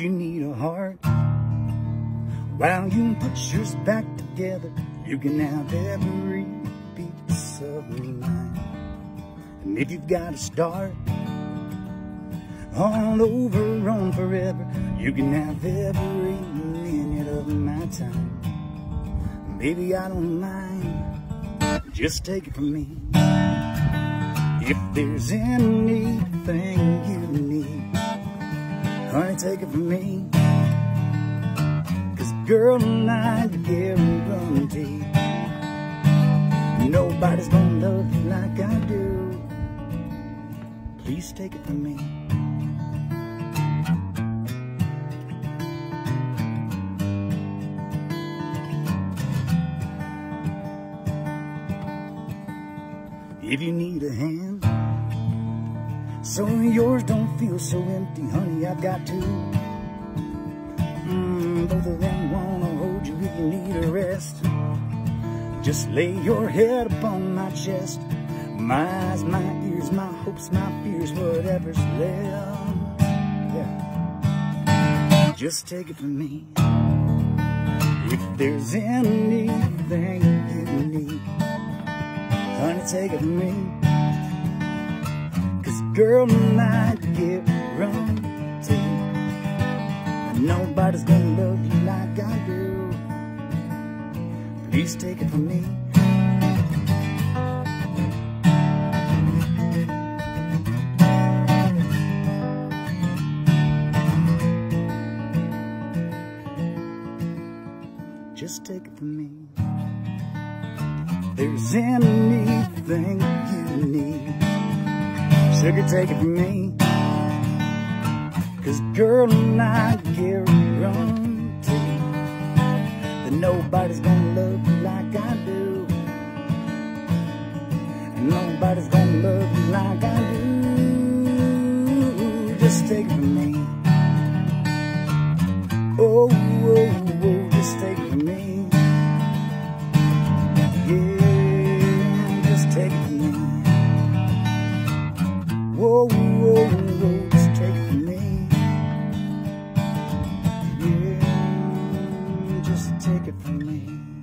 you need a heart, while you put yours back together, you can have every piece of mine. And if you've got to start all over on forever, you can have every minute of my time. Baby, I don't mind. Just take it from me. If there's anything you need, honey, take it from me. Cause girl, and I guarantee nobody's gonna love you like I do. Please take it from me. if you need a hand. So yours don't feel so empty, honey, I've got two. Mm, both of them wanna hold you if you need a rest. Just lay your head upon my chest. My eyes, my ears, my hopes, my fears, whatever's left. Yeah. Just take it from me. If there's anything you need honey, take it from me. Girl, I guarantee nobody's gonna love you like I do. Please take it from me. Just take it from me there's anything you need. Sugar, take it from me. Cause girl, I guarantee that nobody's gonna love you like I do. And nobody's gonna love you like I do. Just take it from me. me.